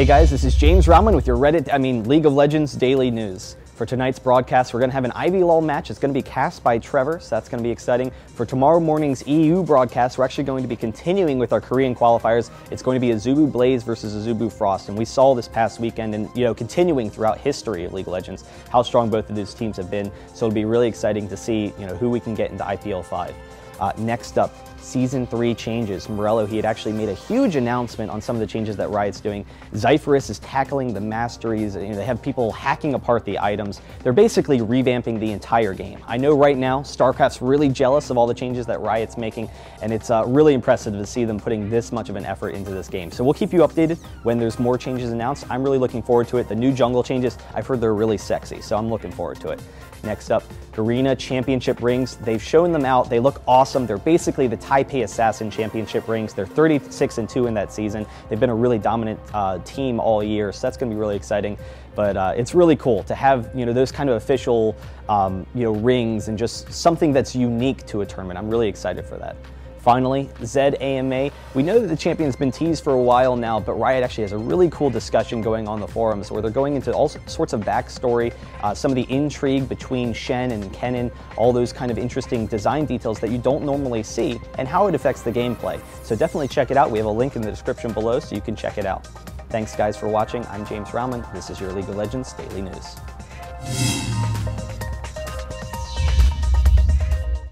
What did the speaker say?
Hey guys, this is James Rauman with your Reddit, I mean League of Legends daily news. For tonight's broadcast, we're going to have an Ivy Law match. It's going to be cast by Trevor, so that's going to be exciting. For tomorrow morning's EU broadcast, we're actually going to be continuing with our Korean qualifiers. It's going to be Azubu Blaze versus Azubu Frost, and we saw this past weekend and, you know, continuing throughout history of League of Legends, how strong both of these teams have been. So it'll be really exciting to see, you know, who we can get into IPL 5. Uh, next up, season three changes. Morello, he had actually made a huge announcement on some of the changes that Riot's doing. Xypherous is tackling the masteries. You know, they have people hacking apart the items. They're basically revamping the entire game. I know right now, StarCraft's really jealous of all the changes that Riot's making, and it's uh, really impressive to see them putting this much of an effort into this game. So we'll keep you updated when there's more changes announced. I'm really looking forward to it. The new jungle changes, I've heard they're really sexy, so I'm looking forward to it. Next up, Garena Championship rings. They've shown them out. They look awesome. They're basically the Taipei Assassin Championship rings. They're 36 and 2 in that season. They've been a really dominant uh, team all year, so that's going to be really exciting. But uh, it's really cool to have you know those kind of official um, you know rings and just something that's unique to a tournament. I'm really excited for that. Finally, Zed AMA. We know that the champion's been teased for a while now, but Riot actually has a really cool discussion going on the forums where they're going into all sorts of backstory, uh, some of the intrigue between Shen and Kennen, all those kind of interesting design details that you don't normally see, and how it affects the gameplay. So definitely check it out. We have a link in the description below so you can check it out. Thanks guys for watching. I'm James Rauman. This is your League of Legends Daily News.